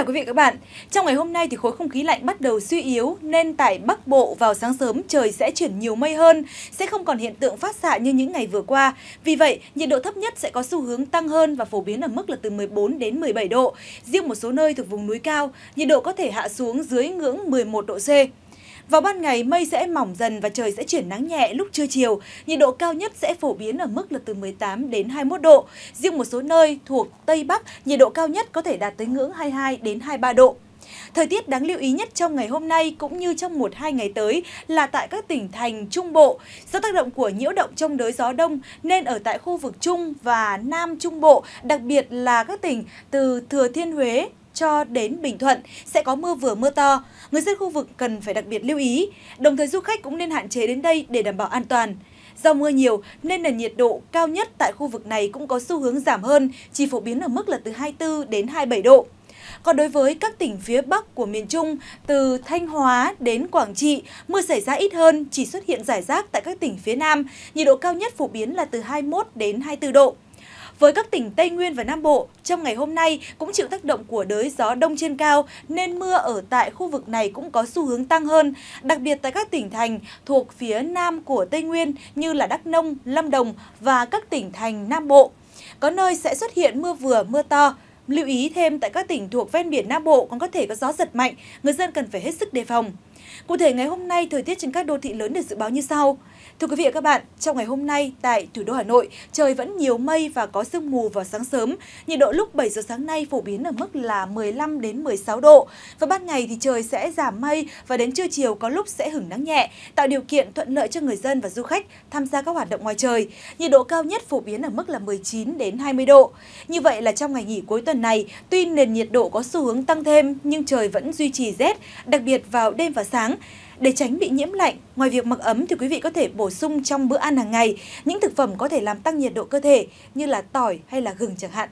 chào quý vị và các bạn. Trong ngày hôm nay thì khối không khí lạnh bắt đầu suy yếu nên tại Bắc Bộ vào sáng sớm trời sẽ chuyển nhiều mây hơn, sẽ không còn hiện tượng phát xạ như những ngày vừa qua. Vì vậy, nhiệt độ thấp nhất sẽ có xu hướng tăng hơn và phổ biến ở mức là từ 14 đến 17 độ. Riêng một số nơi thuộc vùng núi cao, nhiệt độ có thể hạ xuống dưới ngưỡng 11 độ C. Vào ban ngày mây sẽ mỏng dần và trời sẽ chuyển nắng nhẹ lúc trưa chiều. Nhiệt độ cao nhất sẽ phổ biến ở mức là từ 18 đến 21 độ. Riêng một số nơi thuộc Tây Bắc, nhiệt độ cao nhất có thể đạt tới ngưỡng 22 đến 23 độ. Thời tiết đáng lưu ý nhất trong ngày hôm nay cũng như trong một hai ngày tới là tại các tỉnh thành Trung Bộ. Do tác động của nhiễu động trong đới gió đông nên ở tại khu vực Trung và Nam Trung Bộ, đặc biệt là các tỉnh từ Thừa Thiên Huế, cho đến Bình Thuận sẽ có mưa vừa mưa to. Người dân khu vực cần phải đặc biệt lưu ý. Đồng thời du khách cũng nên hạn chế đến đây để đảm bảo an toàn. Do mưa nhiều nên nền nhiệt độ cao nhất tại khu vực này cũng có xu hướng giảm hơn, chỉ phổ biến ở mức là từ 24 đến 27 độ. Còn đối với các tỉnh phía Bắc của miền Trung, từ Thanh Hóa đến Quảng Trị, mưa xảy ra ít hơn, chỉ xuất hiện rải rác tại các tỉnh phía Nam. Nhiệt độ cao nhất phổ biến là từ 21 đến 24 độ. Với các tỉnh Tây Nguyên và Nam Bộ, trong ngày hôm nay cũng chịu tác động của đới gió đông trên cao nên mưa ở tại khu vực này cũng có xu hướng tăng hơn, đặc biệt tại các tỉnh thành thuộc phía Nam của Tây Nguyên như là Đắk Nông, Lâm Đồng và các tỉnh thành Nam Bộ. Có nơi sẽ xuất hiện mưa vừa, mưa to, Lưu ý thêm tại các tỉnh thuộc ven biển Nam Bộ còn có thể có gió giật mạnh, người dân cần phải hết sức đề phòng. Cụ thể ngày hôm nay thời tiết trên các đô thị lớn được dự báo như sau. Thưa quý vị và các bạn, trong ngày hôm nay tại thủ đô Hà Nội, trời vẫn nhiều mây và có sương mù vào sáng sớm. Nhiệt độ lúc 7 giờ sáng nay phổ biến ở mức là 15 đến 16 độ. Và ban ngày thì trời sẽ giảm mây và đến trưa chiều có lúc sẽ hửng nắng nhẹ, tạo điều kiện thuận lợi cho người dân và du khách tham gia các hoạt động ngoài trời. Nhiệt độ cao nhất phổ biến ở mức là 19 đến 20 độ. Như vậy là trong ngày nghỉ cuối tuần này, tuy nền nhiệt độ có xu hướng tăng thêm nhưng trời vẫn duy trì rét, đặc biệt vào đêm và sáng. Để tránh bị nhiễm lạnh, ngoài việc mặc ấm thì quý vị có thể bổ sung trong bữa ăn hàng ngày những thực phẩm có thể làm tăng nhiệt độ cơ thể như là tỏi hay là gừng chẳng hạn.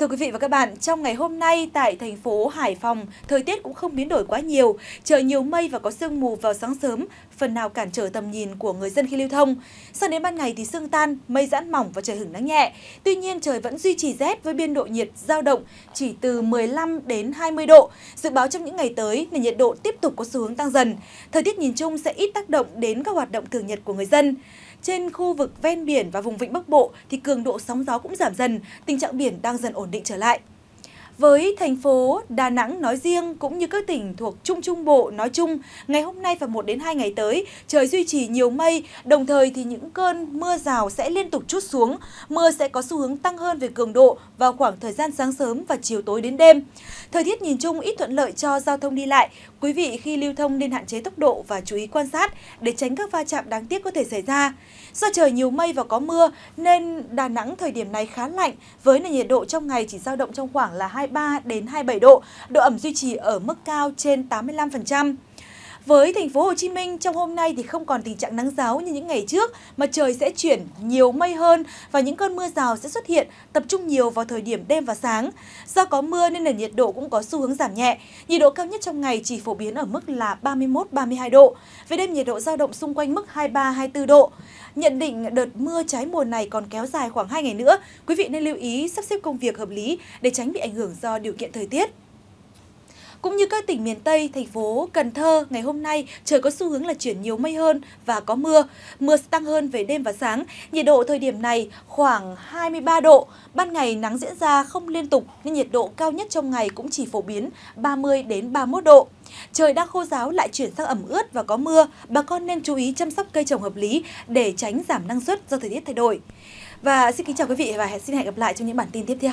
Thưa quý vị và các bạn, trong ngày hôm nay tại thành phố Hải Phòng, thời tiết cũng không biến đổi quá nhiều. Trời nhiều mây và có sương mù vào sáng sớm, phần nào cản trở tầm nhìn của người dân khi lưu thông. Sang đến ban ngày thì sương tan, mây giãn mỏng và trời hứng nắng nhẹ. Tuy nhiên trời vẫn duy trì rét với biên độ nhiệt dao động chỉ từ 15 đến 20 độ. Dự báo trong những ngày tới, nền nhiệt độ tiếp tục có xu hướng tăng dần. Thời tiết nhìn chung sẽ ít tác động đến các hoạt động thường nhật của người dân. Trên khu vực ven biển và vùng vịnh Bắc Bộ thì cường độ sóng gió cũng giảm dần, tình trạng biển đang dần ổn định trở lại. Với thành phố Đà Nẵng nói riêng cũng như các tỉnh thuộc Trung Trung Bộ nói chung, ngày hôm nay và 1 đến 2 ngày tới, trời duy trì nhiều mây, đồng thời thì những cơn mưa rào sẽ liên tục chút xuống. Mưa sẽ có xu hướng tăng hơn về cường độ vào khoảng thời gian sáng sớm và chiều tối đến đêm. Thời tiết nhìn chung ít thuận lợi cho giao thông đi lại. Quý vị khi lưu thông nên hạn chế tốc độ và chú ý quan sát để tránh các va chạm đáng tiếc có thể xảy ra. Do trời nhiều mây và có mưa nên Đà Nẵng thời điểm này khá lạnh với nền nhiệt độ trong ngày chỉ dao động trong khoảng là 23 đến 27 độ, độ ẩm duy trì ở mức cao trên 85%. Với thành phố Hồ Chí Minh trong hôm nay thì không còn tình trạng nắng giáo như những ngày trước mà trời sẽ chuyển nhiều mây hơn và những cơn mưa rào sẽ xuất hiện tập trung nhiều vào thời điểm đêm và sáng. Do có mưa nên nền nhiệt độ cũng có xu hướng giảm nhẹ. Nhiệt độ cao nhất trong ngày chỉ phổ biến ở mức là 31-32 độ. Về đêm nhiệt độ dao động xung quanh mức 23-24 độ. Nhận định đợt mưa trái mùa này còn kéo dài khoảng 2 ngày nữa, quý vị nên lưu ý sắp xếp công việc hợp lý để tránh bị ảnh hưởng do điều kiện thời tiết. Cũng như các tỉnh miền Tây, thành phố Cần Thơ, ngày hôm nay trời có xu hướng là chuyển nhiều mây hơn và có mưa. Mưa sẽ tăng hơn về đêm và sáng. Nhiệt độ thời điểm này khoảng 23 độ. Ban ngày nắng diễn ra không liên tục nên nhiệt độ cao nhất trong ngày cũng chỉ phổ biến 30 đến 31 độ. Trời đang khô giáo lại chuyển sang ẩm ướt và có mưa, bà con nên chú ý chăm sóc cây trồng hợp lý để tránh giảm năng suất do thời tiết thay đổi. Và xin kính chào quý vị và xin hẹn gặp lại trong những bản tin tiếp theo.